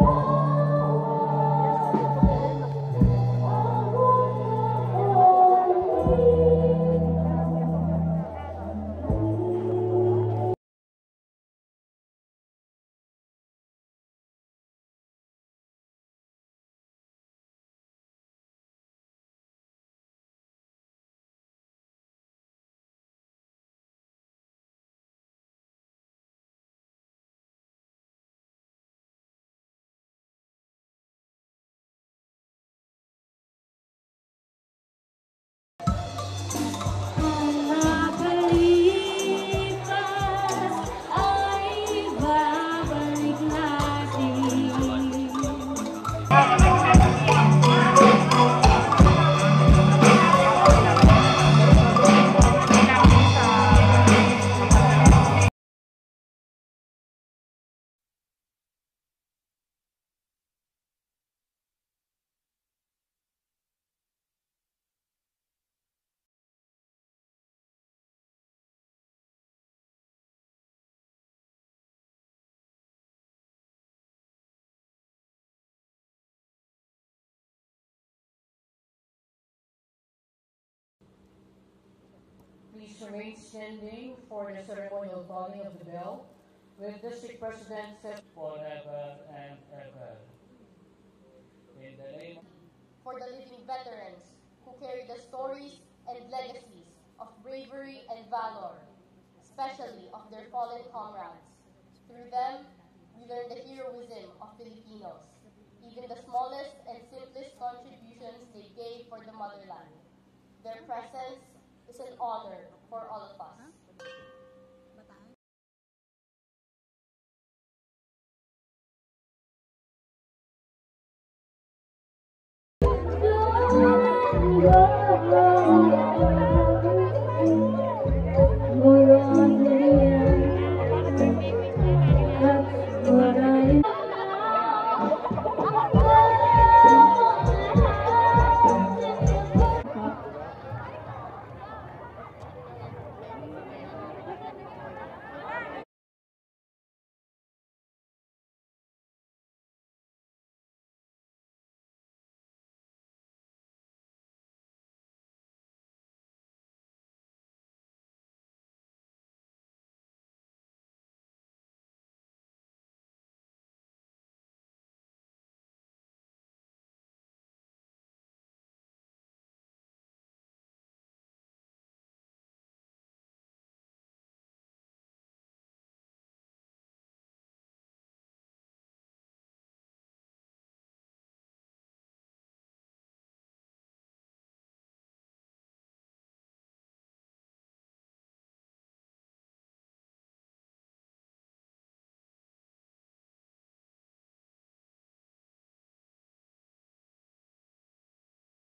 Oh. Please remain standing for the ceremonial calling of the bell with District President Sep- forever and ever. In the name for the living veterans who carry the stories and legacies of bravery and valor, especially of their fallen comrades. Through them, we learn the heroism of Filipinos, even the smallest and simplest contributions they gave for the motherland. Their presence it's an honor for all of us.